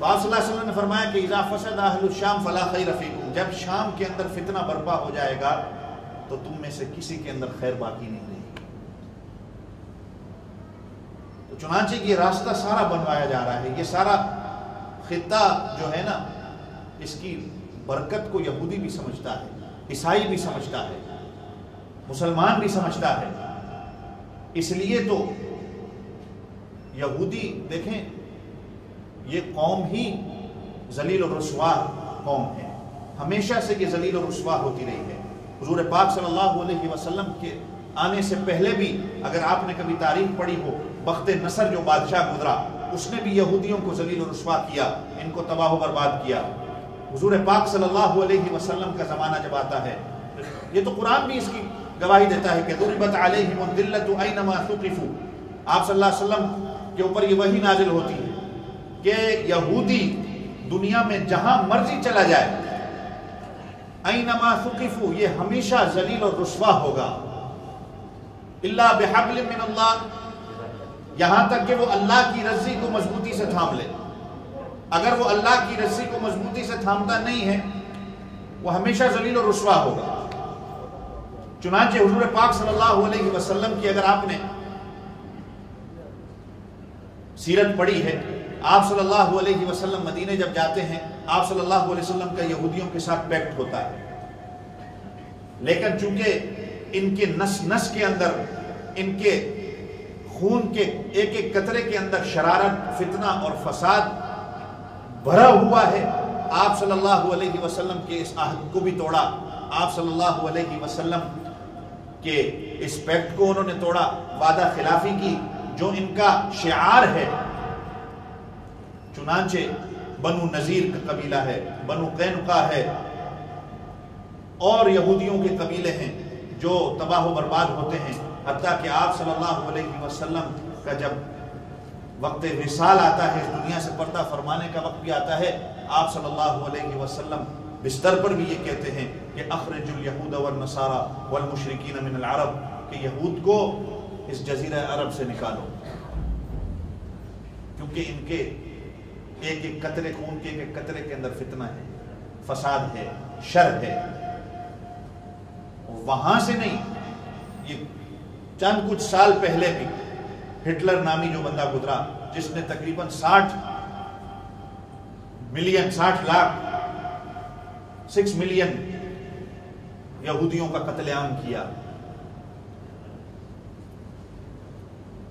तो आप वसल्लम ने फरमाया कि शाम फला खैर फीकुम। जब शाम के अंदर फितना बर्पा हो जाएगा तो तुम में से किसी के अंदर खैर बाकी नहीं रहेगी। तो चुनाचे ये रास्ता सारा बनवाया जा रहा है। ये सारा खिता जो है ना, इसकी बरकत को यहूदी भी समझता है, ईसाई भी समझता है, मुसलमान भी समझता है। इसलिए तो यहूदी, देखें ये कौम ही जलील और रसवा कौम है। हमेशा से ये जलील और रसवा होती रही है। हजूर पाक सल्लल्लाहु अलैहि वसल्लम के आने से पहले भी अगर आपने कभी तारीख पढ़ी हो बख्त नसर जो बादशाह गुजरा, उसने भी यहूदियों को जलील और रसवा किया, इनको तबाह बर्बाद किया। हजूर पाक सल्लल्लाहु अलैहि वसल्लम का ज़माना जब आता है, ये तो कुरान भी इसकी गवाही देता है कि दुरबत ऐनमा सुक़िफू आप सल्लल्लाहु अलैहि वसल्लम के ऊपर ये वही नाजिल होती है। कि यहूदी दुनिया में जहाँ मर्ज़ी चला जाए ऐनमा सुक़िफू, ये हमेशा जलील और रुस्वा होगा। इल्ला बिहब्ल मिन अल्लाह यहाँ तक कि वो अल्लाह की रस्सी को मजबूती से थाम ले। अगर वो अल्लाह की रस्सी को मजबूती से थामता नहीं है, वो हमेशा जलील और रुस्वा होगा। चुनाचे हुजूर पाक सल्लल्लाहु अलैहि वसल्लम की अगर आपने सीरत पढ़ी है आप सल्लल्लाहु अलैहि वसल्लम मदीने जब जाते हैं, आप सल्लल्लाहु अलैहि वसल्लम का यहूदियों के साथ पैक्ट होता है। लेकिन चूँकि इनके नस नस के अंदर, इनके खून के एक एक कतरे के अंदर शरारत, फितना और फसाद भरा हुआ है, आप सल्लल्लाहु अलैहि वसल्लम के इस आहद को भी तोड़ा। आप सल्लल्लाहु अलैहि वसल्लम के इस पैक्ट को उन्होंने तोड़ा। वादा खिलाफी की, जो इनका शिआर है चुनाचे बनु नजीर का कबीला है, बनु कैनुका है। और यहूदियों के कबीले हैं जो तबाह बर्बाद होते हैं। हती कि आप सल्लल्लाहु अलैहि वसल्लम का जब वक्त विसाल आता है, दुनिया से पर्दा फरमाने का वक्त भी आता है, आप सल्लल्लाहु अलैहि वसल्लम बिस्तर पर भी ये कहते हैं कि अखरजुल यहूद व नसारा वल मुशरिकीन मिन अरब, कि यहूद को इस जजीरा अरब से निकालो। क्योंकि इनके एक एक कतरे, खून के एक एक कतरे के अंदर फितना है, फसाद है शर है। वहाँ से नहीं, ये चंद कुछ साल पहले भी हिटलर नामी जो बंदा गुजरा, जिसने तकरीबन 60 मिलियन 60 लाख 6 मिलियन यहूदियों का कत्लेआम किया।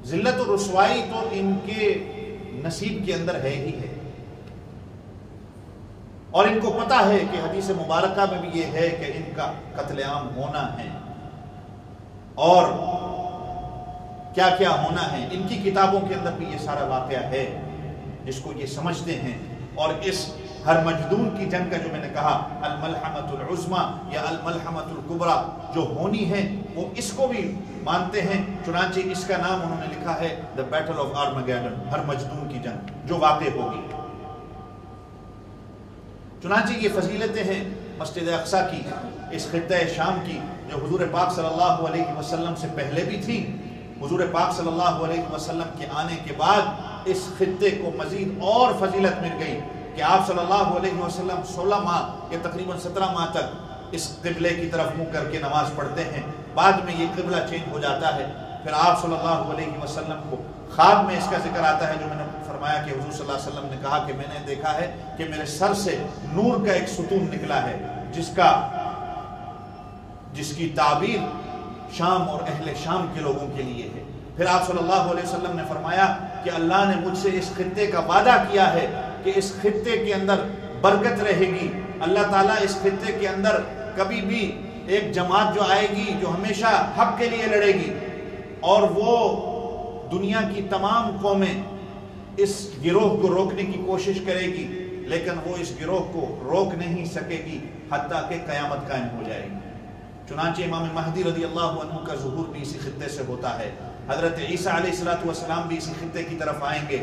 जिल्लत और रसवाई तो इनके नसीब के अंदर है ही है। और इनको पता है कि हदीस मुबारक में भी ये है कि इनका कत्लेआम होना है। और क्या क्या होना है? इनकी किताबों के अंदर भी ये सारा वाक़ है, जिसको ये समझते हैं। और इस हर मजदूर की जंग का जो मैंने कहा अलमलहमतुलउज़मा या अलमलहमतुलकुबरा जो होनी है, वो इसको भी मानते हैं। चुनाचे इसका नाम उन्होंने लिखा है, द बैटल ऑफ़ आर्मगैडन हर मजदूर की जंग, जो वाक़ होगी। चुनाचे ये फजीलतें हैं, मस्जिद अक्सा की, इस खत्े शाम की, जो हजूर पाक सल्लल्लाहु अलैहि वसल्लम से पहले भी थी, हजूर पाक सल्लल्लाहु अलैहि वसल्लम के आने के बाद इस खत्े को मजीद और फजीलत मिल गई कि आप सल्लल्लाहु अलैहि वसल्लम 16 माह या तकरीबन 17 माह तक इस किबले की तरफ़ मुँह करके नमाज़ पढ़ते हैं। बाद में ये किबला चेंज हो जाता है। फिर आप सल्लल्लाहु अलैहि वसल्लम को ख्वाब में इसका ज़िक्र आता है जो मैंने फरमाया कि हुजूर सल्लल्लाहु अलैहि वसल्लम ने कहा कि मैंने देखा है कि मेरे सर से नूर का एक सुतून निकला है, जिसका, जिसकी ताबीर शाम और अहले शाम के लोगों के लिए है। फिर आप सल्लल्लाहु अलैहि वसल्लम ने फरमाया कि अल्लाह ने मुझसे इस खत्ते का वादा किया है कि इस खत्ते के अंदर बरकत रहेगी। अल्लाह ताला इस खत्ते के अंदर कभी भी एक जमात जो आएगी, जो हमेशा हक के लिए लड़ेगी और वो दुनिया की तमाम कौमें इस गिरोह को रोकने की कोशिश करेगी, लेकिन वो इस गिरोह को रोक नहीं सकेगी हती के क़्यामत कायम हो जाएगी। चुनाचे इमाम महदी रदी अल्लाह का जहूर भी इसी खत्े से होता है। हज़रत ईसा सलाम भी इसी खत्े की तरफ़ आएँगे।